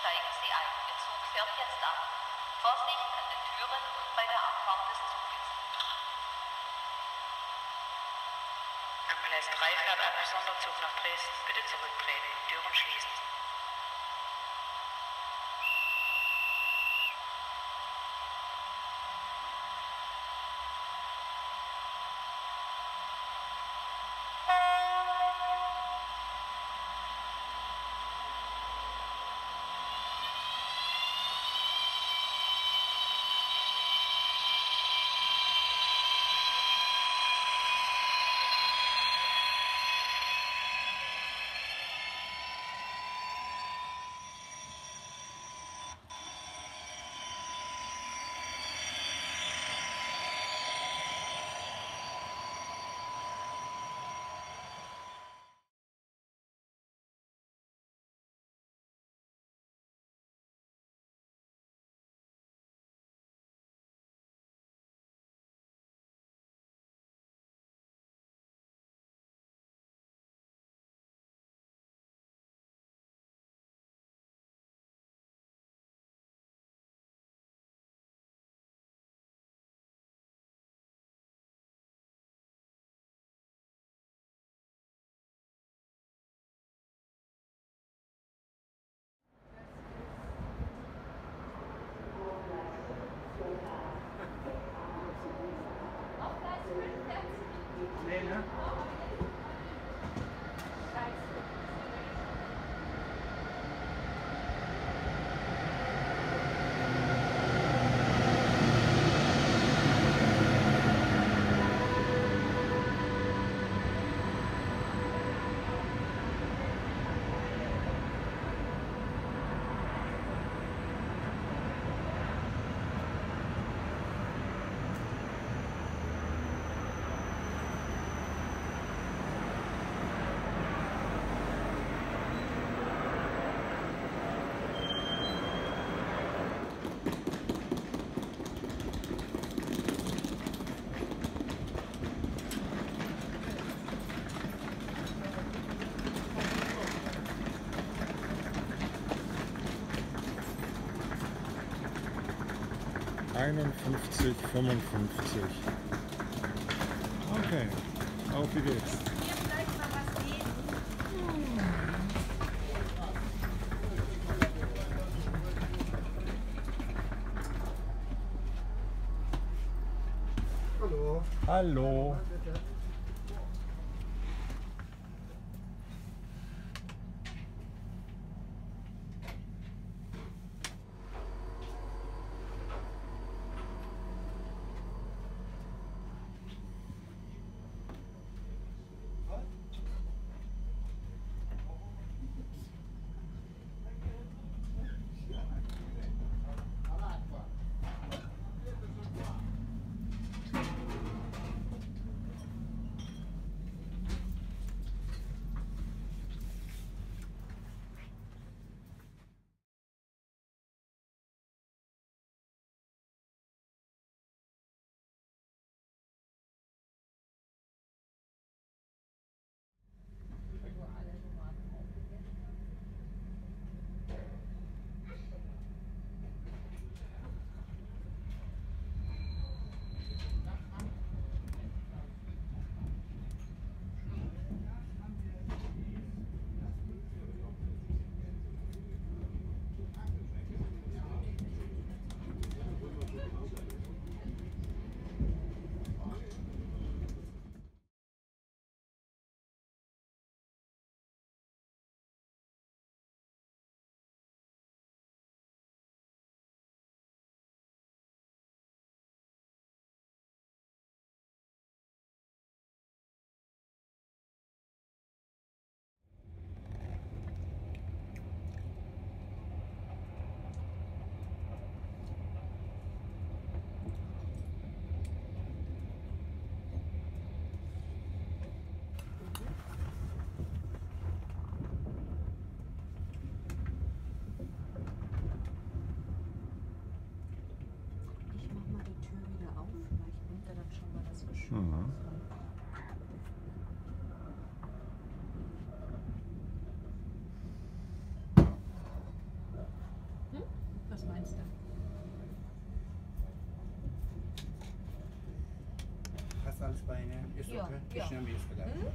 steigen Sie ein. Ihr Zug fährt jetzt ab. Vorsicht an den Türen und bei der Abfahrt des Zuges. Am Gleis 3 fährt ein Sonderzug nach Dresden. Bitte zurücktreten. Türen schließen. Einundfünfzig, fünfundfünfzig. Okay, auf wie geht's. Hallo. Hallo. Hm? Was meinst du? Hast alles bei Ihnen? Ist okay? Ja. Ich nehme jetzt gleich. Hm?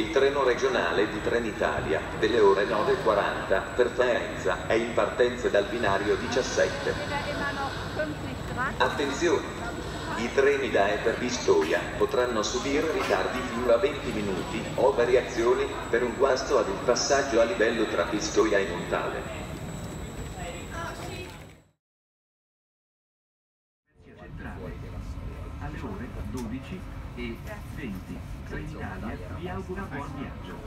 Il treno regionale di Trenitalia, delle ore 9.40, per Faenza, è in partenza dal binario 17. Attenzione! I treni da e per Pistoia potranno subire ritardi fino a 20 minuti o variazioni per un guasto ad un passaggio a livello tra Pistoia e Montale. alle ore 12 e 20. Trenitalia vi augura buon viaggio.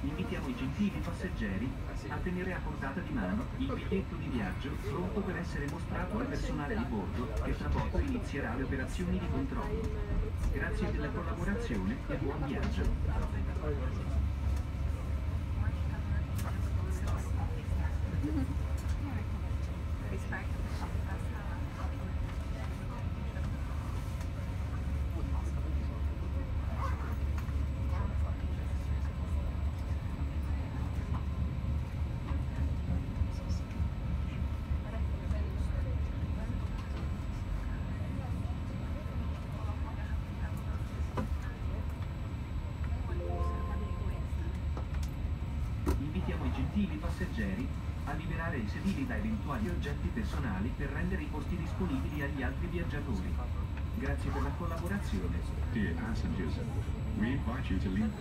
Invitiamo i gentili passeggeri a tenere a portata di mano il biglietto di viaggio pronto per essere mostrato al personale di bordo che tra poco inizierà le operazioni di controllo. Grazie della collaborazione e buon viaggio. Invitiamo i gentili passeggeri a liberare i sedili da eventuali oggetti personali per rendere i posti disponibili agli altri viaggiatori. Grazie per la collaborazione. Dear passengers, we invite you to leave